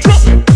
drop.